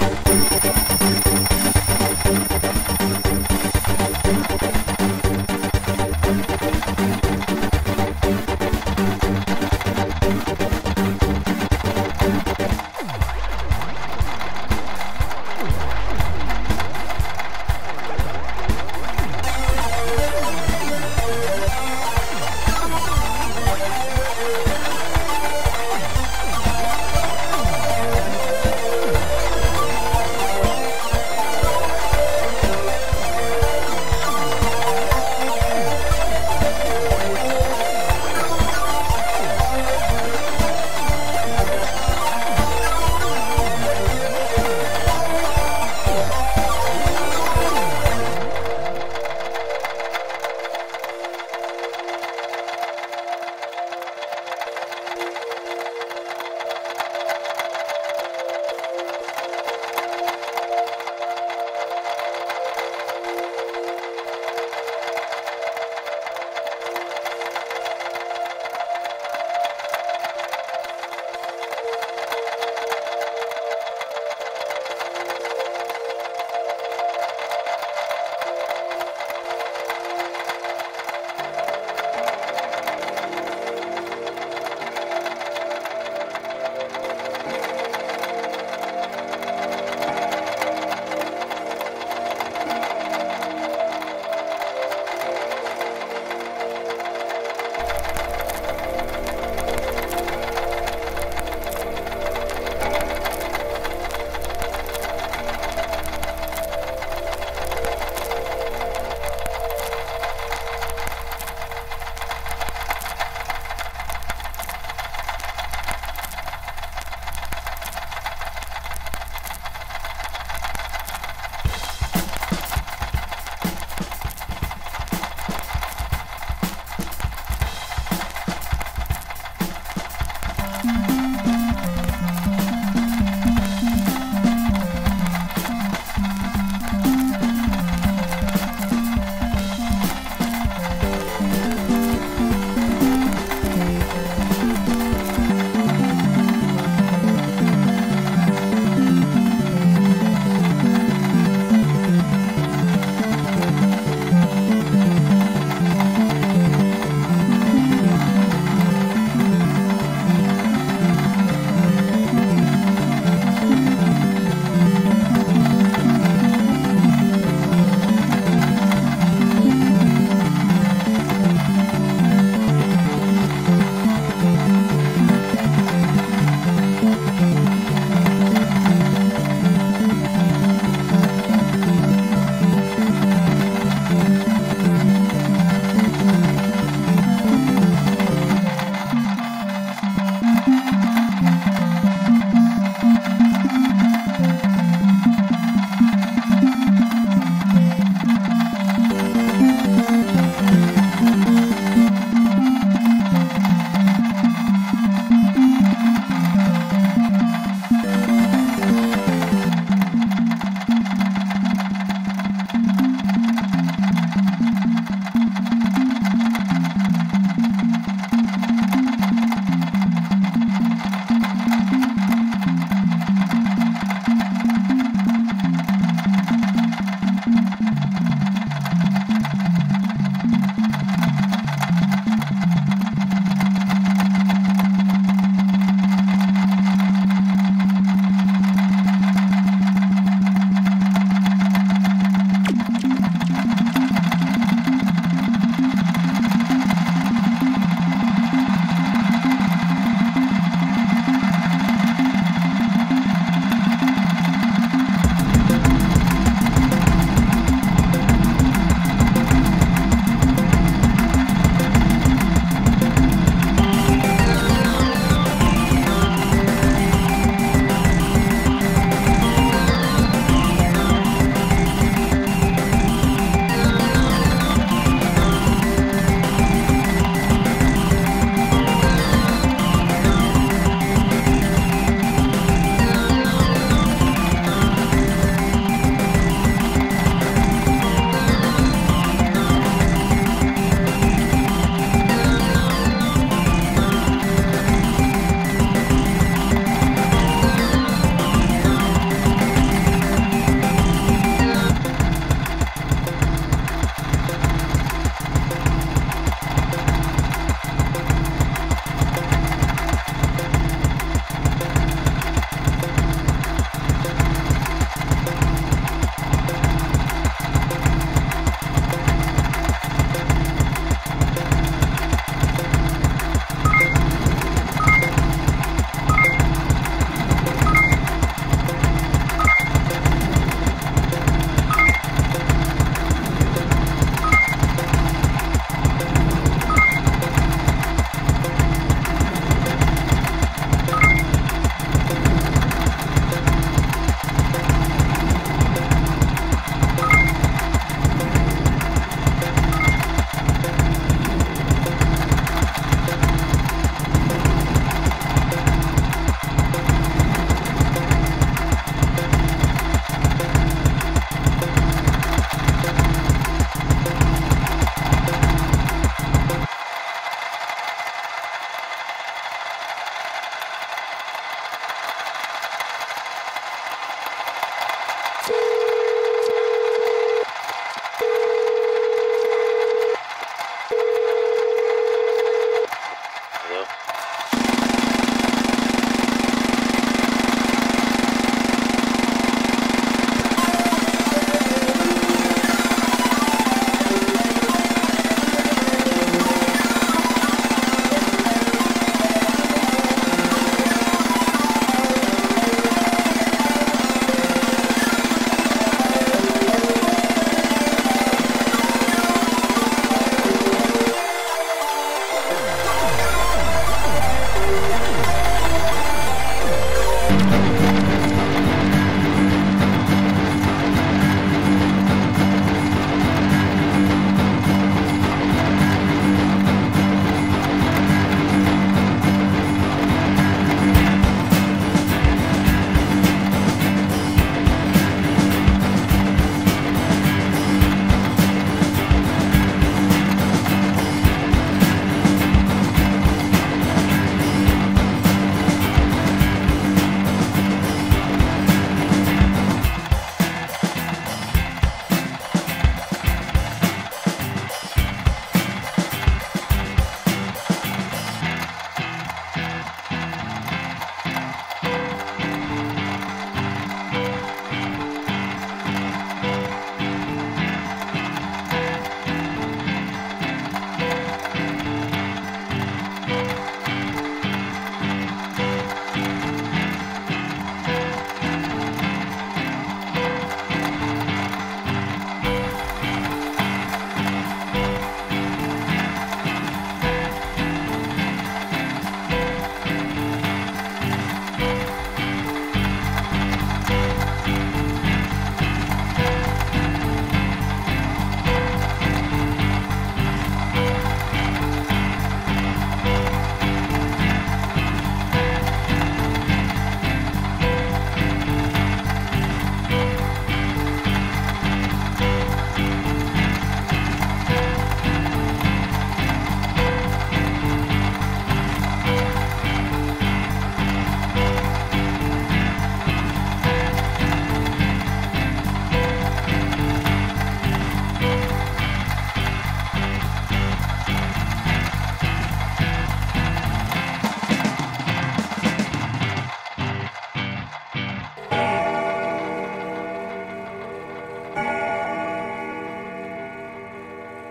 Música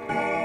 Bye.